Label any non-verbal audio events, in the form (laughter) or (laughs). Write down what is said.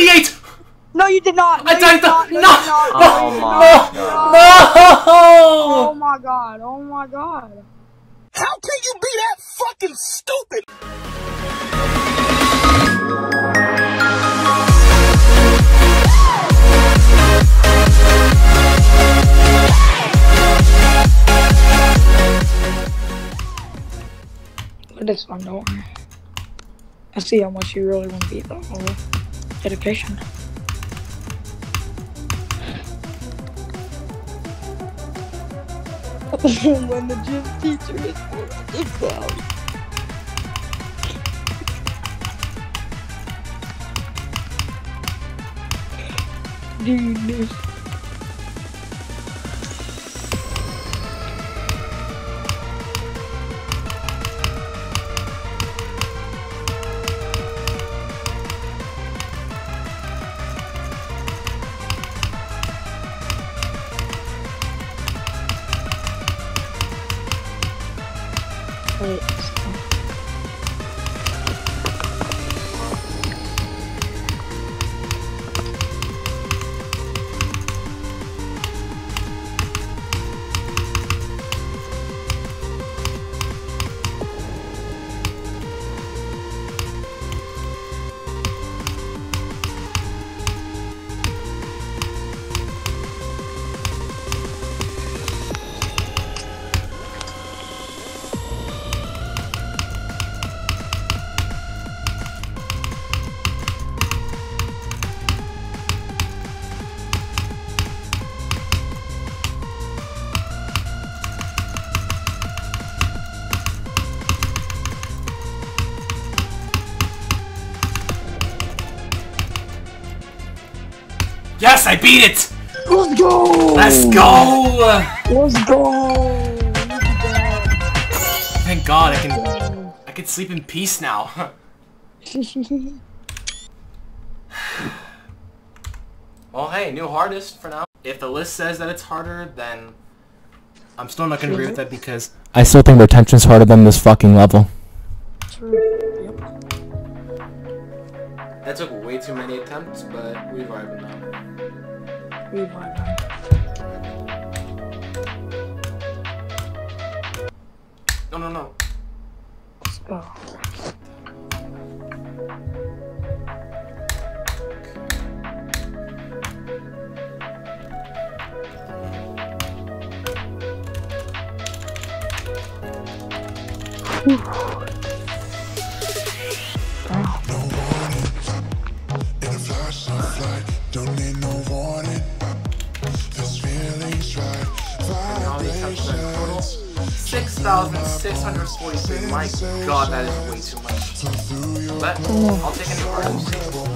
88! No, you did not. No, I you died did the- not. No, no! not. Oh you my not. God. Oh my god. Oh my god. How can you be that fucking stupid? But this one, don't worry. I see how much you really want to be though. Dedication. (laughs) when the gym teacher is the ground. Dude, Wait. Yes, I beat it! Let's go! Let's go! Let's go! Thank God I can I can sleep in peace now. (laughs) well, hey, new hardest for now. If the list says that it's harder, then I'm still not gonna agree with that because I still think retention's harder than this fucking level. True. Yep. That took way too many attempts, but we vibing now. We vibe. No, no, no. Let's go. 6,643. My God, that is way too much. But I'll take any hardest.